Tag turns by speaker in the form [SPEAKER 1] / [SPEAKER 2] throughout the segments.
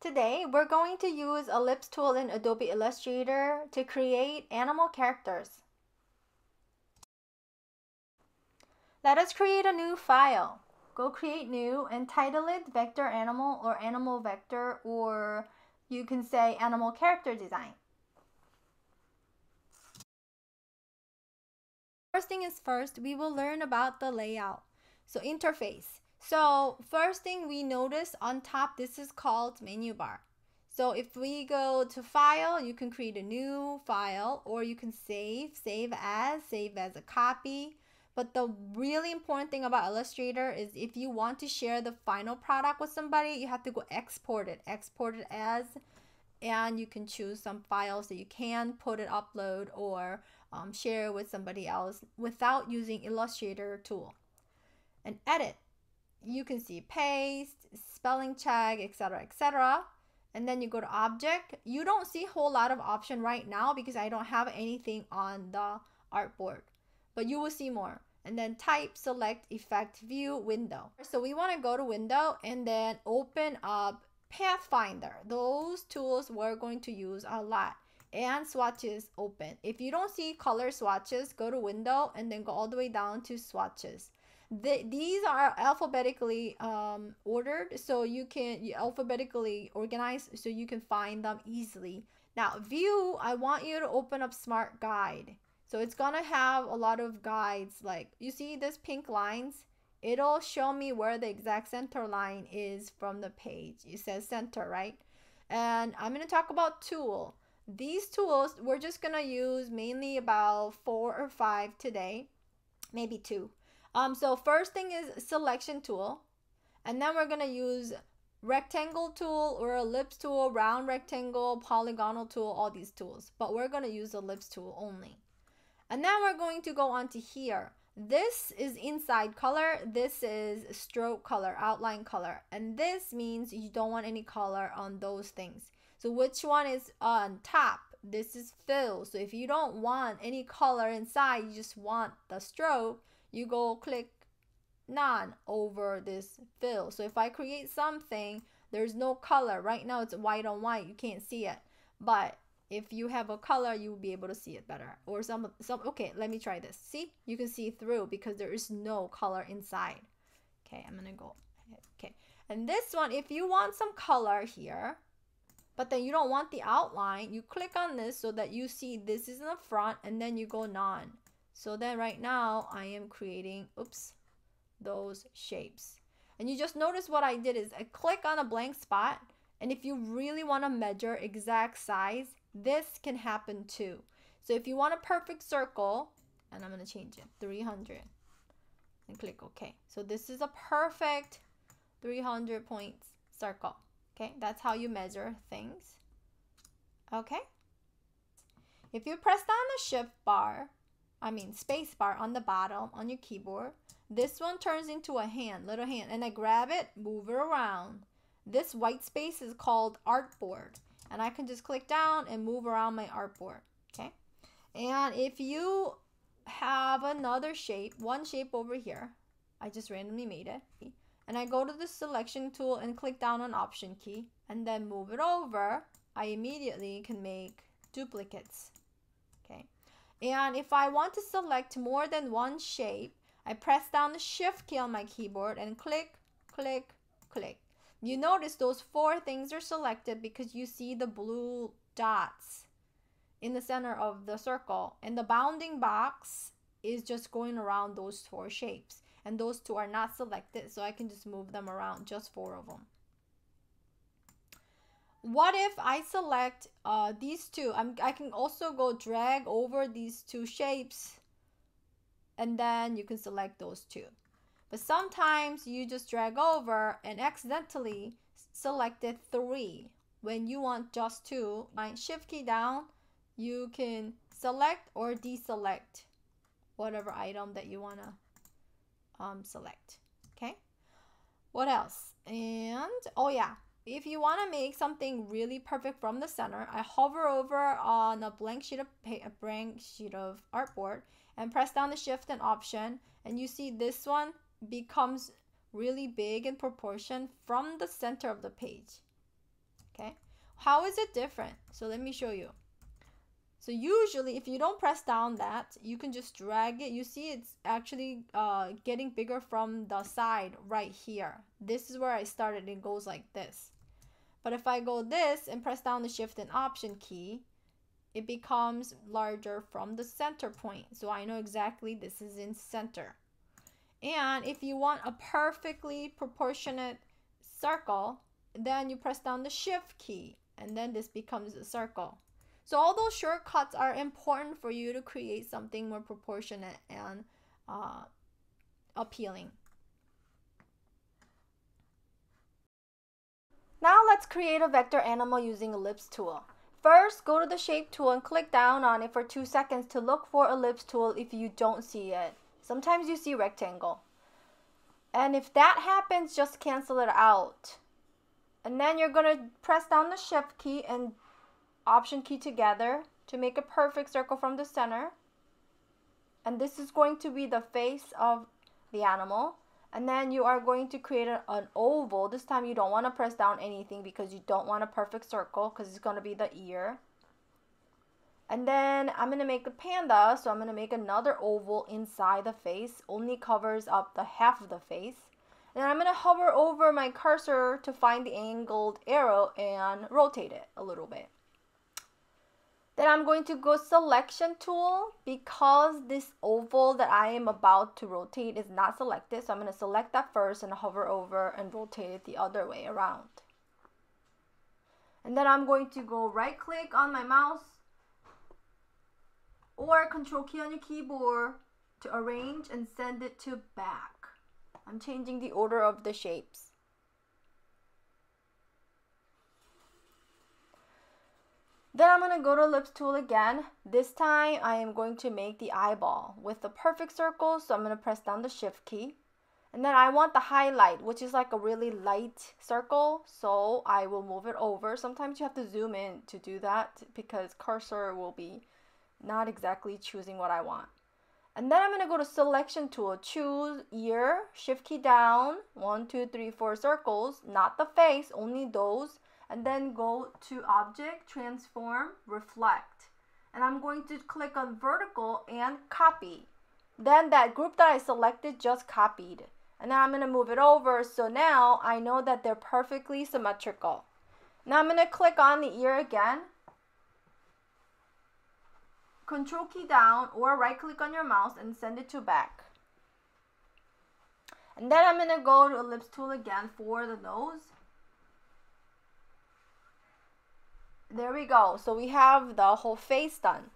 [SPEAKER 1] Today, we're going to use a Ellipse tool in Adobe Illustrator to create animal characters. Let us create a new file. Go create new and title it vector animal or animal vector or you can say animal character design. First thing is first, we will learn about the layout. So interface. So first thing we notice on top, this is called menu bar. So if we go to file, you can create a new file or you can save, save as, save as a copy. But the really important thing about Illustrator is if you want to share the final product with somebody, you have to go export it, export it as, and you can choose some files that you can put it, upload, or um, share with somebody else without using Illustrator tool. And edit you can see paste, spelling check, etc., etc. And then you go to object. You don't see a whole lot of option right now because I don't have anything on the artboard, but you will see more. And then type, select, effect, view, window. So we want to go to window and then open up Pathfinder. Those tools we're going to use a lot and swatches open. If you don't see color swatches, go to window and then go all the way down to swatches the, these are alphabetically um, ordered so you can you alphabetically organized so you can find them easily. Now view i want you to open up smart guide. So it's gonna have a lot of guides like you see this pink lines? It'll show me where the exact center line is from the page. It says center right? And i'm going to talk about tool. These tools we're just going to use mainly about four or five today maybe two um, so first thing is selection tool. And then we're going to use rectangle tool or ellipse tool, round rectangle, polygonal tool, all these tools. But we're going to use the ellipse tool only. And then we're going to go on to here. This is inside color. This is stroke color, outline color. And this means you don't want any color on those things. So which one is on top? This is fill. So if you don't want any color inside, you just want the stroke, you go click none over this fill. So if I create something, there's no color. Right now it's white on white. You can't see it. But if you have a color, you will be able to see it better. Or some, some okay, let me try this. See, you can see through because there is no color inside. Okay, I'm gonna go Okay, and this one, if you want some color here, but then you don't want the outline, you click on this so that you see this is in the front and then you go none. So then right now I am creating, oops, those shapes. And you just notice what I did is I click on a blank spot. And if you really want to measure exact size, this can happen too. So if you want a perfect circle, and I'm going to change it, 300, and click OK. So this is a perfect 300 points circle. Okay, that's how you measure things. Okay. If you press down the shift bar, I mean spacebar on the bottom on your keyboard. This one turns into a hand, little hand, and I grab it, move it around. This white space is called artboard, and I can just click down and move around my artboard, okay? And if you have another shape, one shape over here, I just randomly made it, and I go to the selection tool and click down on option key, and then move it over, I immediately can make duplicates? And if I want to select more than one shape, I press down the shift key on my keyboard and click, click, click. You notice those four things are selected because you see the blue dots in the center of the circle. And the bounding box is just going around those four shapes. And those two are not selected, so I can just move them around, just four of them what if I select uh, these two? I'm, I can also go drag over these two shapes and then you can select those two. But sometimes you just drag over and accidentally selected three when you want just two. My shift key down, you can select or deselect whatever item that you want to um, select. Okay. What else? And oh yeah, if you want to make something really perfect from the center, I hover over on a blank sheet of a blank sheet of artboard and press down the shift and option and you see this one becomes really big in proportion from the center of the page. Okay. How is it different? So let me show you. So usually if you don't press down that, you can just drag it. You see it's actually uh, getting bigger from the side right here. This is where I started. It goes like this. But if I go this and press down the shift and option key, it becomes larger from the center point. So I know exactly this is in center. And if you want a perfectly proportionate circle, then you press down the shift key and then this becomes a circle. So all those shortcuts are important for you to create something more proportionate and uh, appealing. Now let's create a vector animal using ellipse tool. First, go to the shape tool and click down on it for two seconds to look for ellipse tool if you don't see it. Sometimes you see rectangle. And if that happens, just cancel it out. And then you're to press down the shift key and option key together to make a perfect circle from the center. And this is going to be the face of the animal. And then you are going to create a, an oval. This time you don't want to press down anything because you don't want a perfect circle because it's going to be the ear. And then I'm going to make a panda. So I'm going to make another oval inside the face. Only covers up the half of the face. And I'm going to hover over my cursor to find the angled arrow and rotate it a little bit. Then I'm going to go selection tool because this oval that I am about to rotate is not selected. So I'm going to select that first and hover over and rotate it the other way around. And then I'm going to go right click on my mouse or control key on your keyboard to arrange and send it to back. I'm changing the order of the shapes. Then I'm going to go to ellipse tool again. This time I am going to make the eyeball with the perfect circle. So I'm going to press down the shift key. And then I want the highlight, which is like a really light circle. So I will move it over. Sometimes you have to zoom in to do that because cursor will be not exactly choosing what I want. And then I'm going to go to selection tool, choose ear, shift key down, one, two, three, four circles, not the face, only those and then go to object, transform, reflect. And I'm going to click on vertical and copy. Then that group that I selected just copied. And now I'm going to move it over so now I know that they're perfectly symmetrical. Now I'm going to click on the ear again. Control key down or right click on your mouse and send it to back. And then I'm going to go to ellipse tool again for the nose. There we go. So we have the whole face done.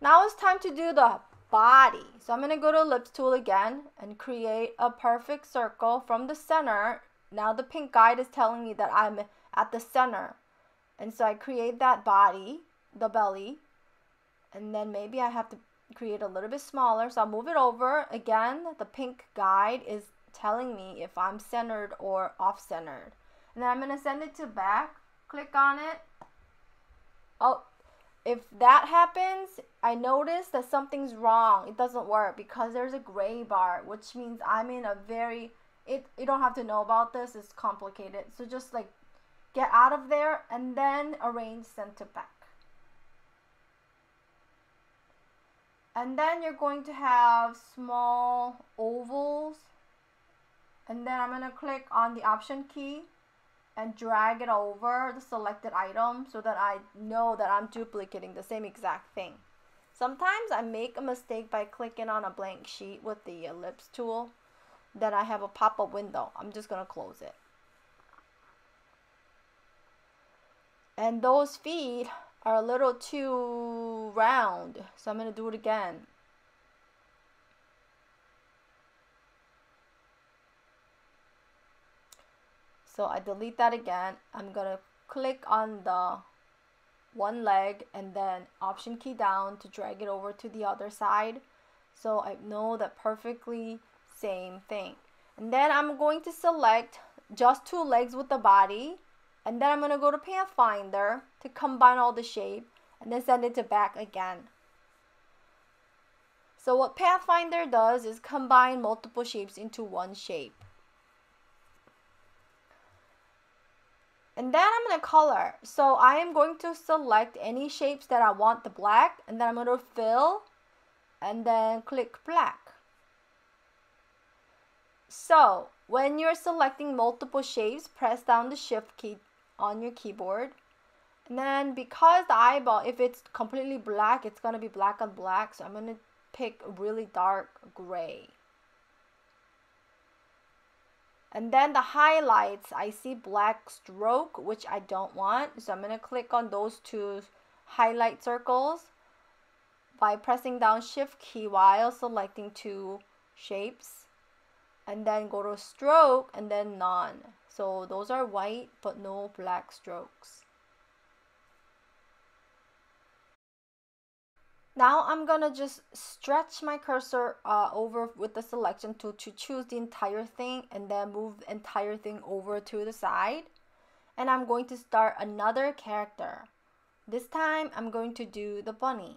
[SPEAKER 1] Now it's time to do the body. So I'm going to go to ellipse tool again and create a perfect circle from the center. Now the pink guide is telling me that I'm at the center. And so I create that body, the belly. And then maybe I have to create a little bit smaller. So I'll move it over. Again, the pink guide is telling me if I'm centered or off centered. And then I'm going to send it to back, click on it. Oh, if that happens, I notice that something's wrong. It doesn't work because there's a gray bar, which means I'm in a very, it, you don't have to know about this, it's complicated. So just like get out of there and then arrange send to back. And then you're going to have small ovals and then I'm to click on the option key and drag it over the selected item so that I know that I'm duplicating the same exact thing. Sometimes I make a mistake by clicking on a blank sheet with the ellipse tool. Then I have a pop-up window. I'm just to close it. And those feet are a little too round. So I'm to do it again. So I delete that again. I'm gonna click on the one leg and then option key down to drag it over to the other side. So I know that perfectly same thing. And then I'm going to select just two legs with the body. And then I'm to go to Pathfinder to combine all the shape and then send it to back again. So what Pathfinder does is combine multiple shapes into one shape. And then I'm to color. So I am going to select any shapes that I want the black and then I'm to fill and then click black. So when you're selecting multiple shapes, press down the shift key on your keyboard. And then because the eyeball, if it's completely black, it's to be black on black. So I'm to pick really dark gray. And then the highlights, I see black stroke, which I don't want. So I'm going to click on those two highlight circles by pressing down shift key while selecting two shapes. And then go to stroke and then none. So those are white but no black strokes. Now I'm gonna just stretch my cursor uh, over with the selection tool to choose the entire thing and then move the entire thing over to the side. And I'm going to start another character. This time I'm going to do the bunny.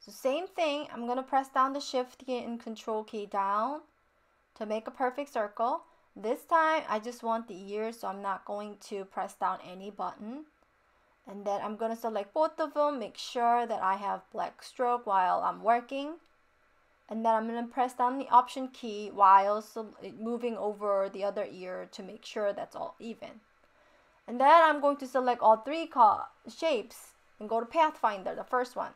[SPEAKER 1] So same thing, I'm gonna press down the shift key and control key down to make a perfect circle. This time I just want the ears so I'm not going to press down any button and then I'm going to select both of them make sure that I have black stroke while I'm working and then I'm going to press down the option key while moving over the other ear to make sure that's all even and then I'm going to select all three shapes and go to Pathfinder the first one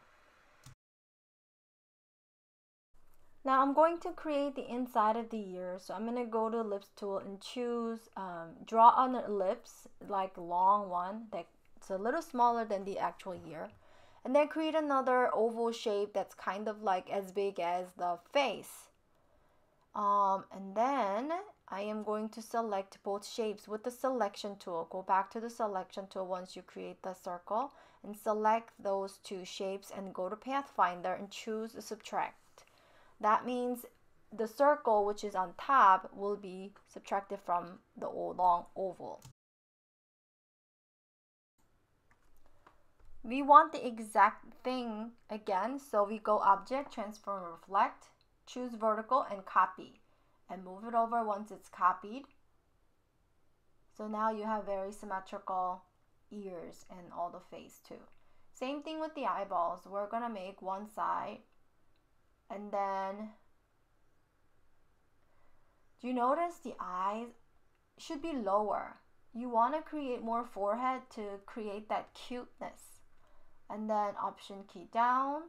[SPEAKER 1] Now I'm going to create the inside of the ear. So I'm going to go to ellipse tool and choose um, draw on an ellipse, like long one that it's a little smaller than the actual ear. And then create another oval shape that's kind of like as big as the face. Um, and then I am going to select both shapes with the selection tool. Go back to the selection tool once you create the circle and select those two shapes and go to Pathfinder and choose subtract. That means the circle which is on top will be subtracted from the long oval. We want the exact thing again so we go object transform reflect choose vertical and copy. And move it over once it's copied. So now you have very symmetrical ears and all the face too. Same thing with the eyeballs. We're gonna make one side and then do you notice the eyes should be lower? You want to create more forehead to create that cuteness and then option key down.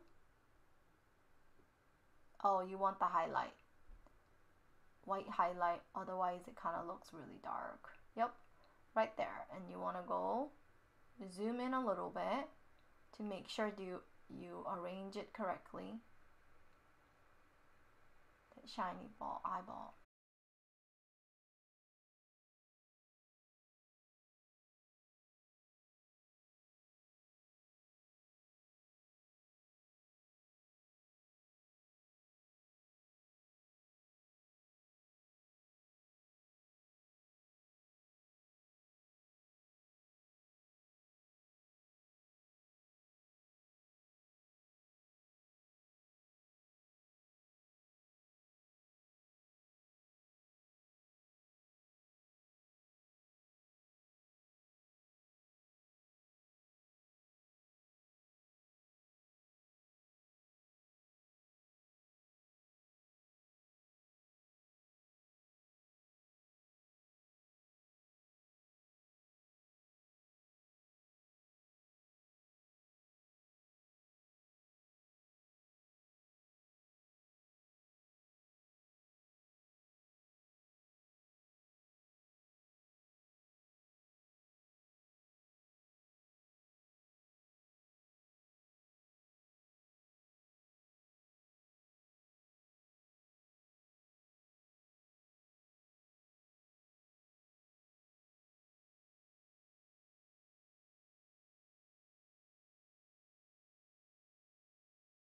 [SPEAKER 1] Oh you want the highlight. White highlight otherwise it kind of looks really dark. Yep right there. And you want to go zoom in a little bit to make sure you you arrange it correctly. That shiny ball eyeball